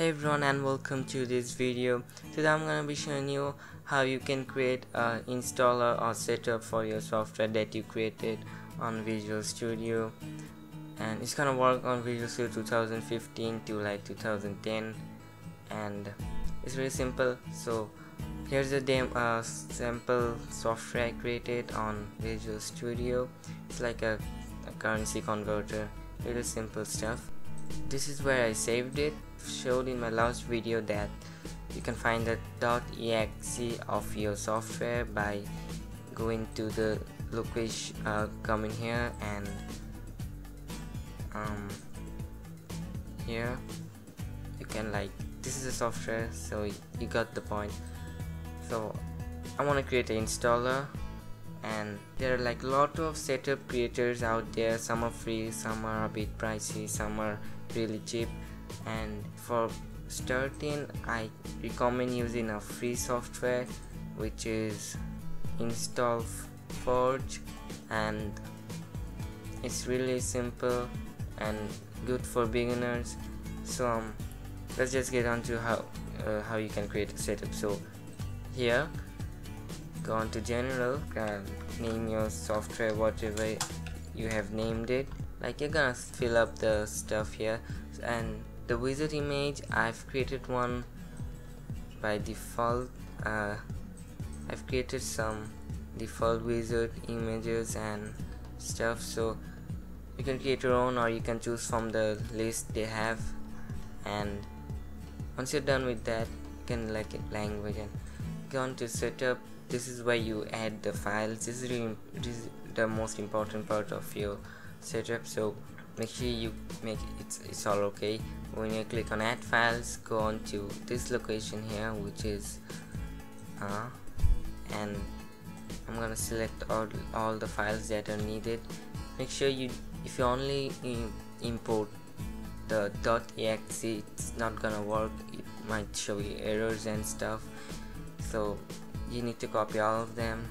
Hey everyone and welcome to this video. Today I'm gonna be showing you how you can create a installer or setup for your software that you created on Visual Studio. And it's gonna work on Visual Studio 2015 to like 2010 and it's really simple. So here's the damn uh, sample software I created on Visual Studio. It's like a, a currency converter. Really simple stuff. This is where I saved it showed in my last video that you can find the .exe of your software by going to the location uh, coming here and um, here. You can like this is a software so you got the point. So I want to create an installer and there are like a lot of setup creators out there. Some are free some are a bit pricey some are really cheap and for starting I recommend using a free software which is install forge. And it's really simple and good for beginners. So um, let's just get on to how uh, how you can create a setup. So here go on to general and name your software whatever you have named it. Like you're gonna fill up the stuff here. And the wizard image I've created one by default uh, I've created some default wizard images and stuff so you can create your own or you can choose from the list they have. And once you're done with that you can like it language and go on to setup. This is where you add the files. This is, really, this is the most important part of your setup so make sure you make it's, it's all okay. When you click on add files go on to this location here which is uh, and I'm gonna select all, all the files that are needed. Make sure you if you only import the .exe it's not gonna work. It might show you errors and stuff. So you need to copy all of them.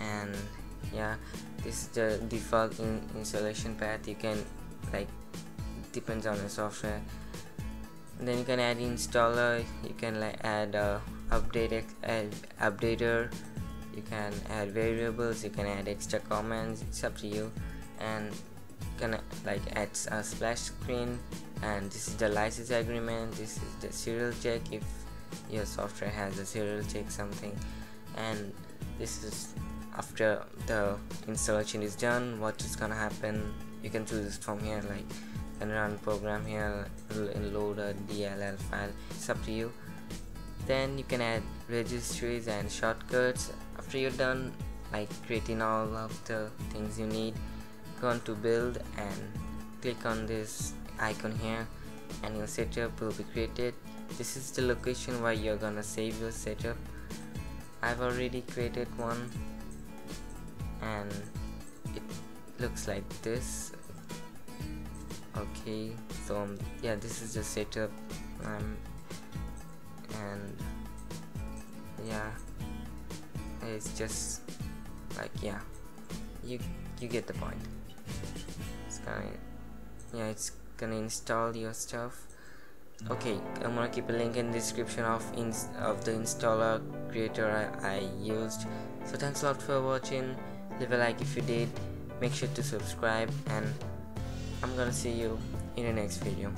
And yeah this is the default in installation path. You can like depends on the software. And then you can add installer you can like add a update add updater you can add variables you can add extra comments it's up to you. And you can like add a splash screen and this is the license agreement this is the serial check if your software has a serial check something. And this is after the installation is done what is gonna happen you can choose from here like and run program here load a DLL file it's up to you. Then you can add registries and shortcuts. After you're done like creating all of the things you need go on to build and click on this icon here and your setup will be created. This is the location where you're gonna save your setup. I've already created one and it looks like this. Okay so um, yeah this is the setup. Um, and yeah it's just like yeah you you get the point. It's gonna yeah it's gonna install your stuff. Okay I'm gonna keep a link in the description of of the installer creator I, I used. So thanks a lot for watching leave a like if you did. Make sure to subscribe and I'm gonna see you in the next video